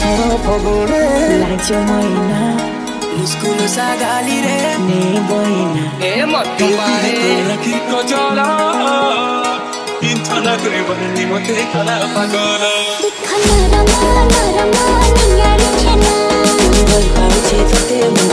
थोरो फगोडे लाजो मैना मुस्कुन सा रे ने बहिना ए मत्तो मारे लखी को जला इन्थना करे भन्ने म ते खाना पागल खाना रमा रमा नियारी छेना छे